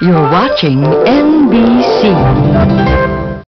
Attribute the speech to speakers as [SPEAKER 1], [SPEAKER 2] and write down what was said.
[SPEAKER 1] You're watching NBC.